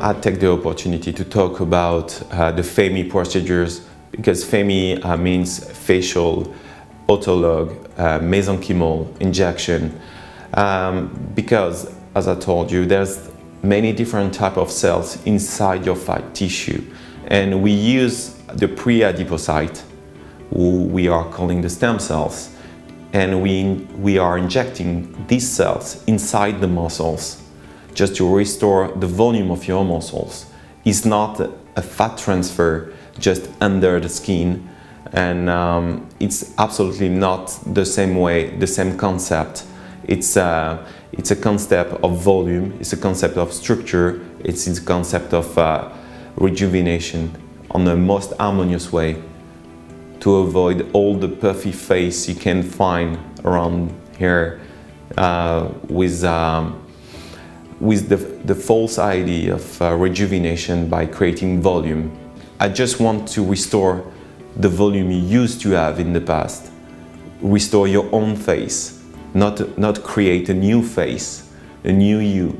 I take the opportunity to talk about uh, the FAMI procedures because FAMI uh, means facial autolog uh, mesenchymal injection. Um, because as I told you there's many different type of cells inside your fat tissue. And we use the pre-adipocyte who we are calling the stem cells and we, we are injecting these cells inside the muscles just to restore the volume of your muscles. It's not a fat transfer just under the skin and um, it's absolutely not the same way, the same concept. It's a, it's a concept of volume, it's a concept of structure, it's a concept of uh, rejuvenation on the most harmonious way to avoid all the puffy face you can find around here uh, with um, with the, the false idea of uh, rejuvenation by creating volume. I just want to restore the volume you used to have in the past. Restore your own face, not, not create a new face, a new you.